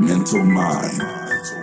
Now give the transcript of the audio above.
Mental Mind.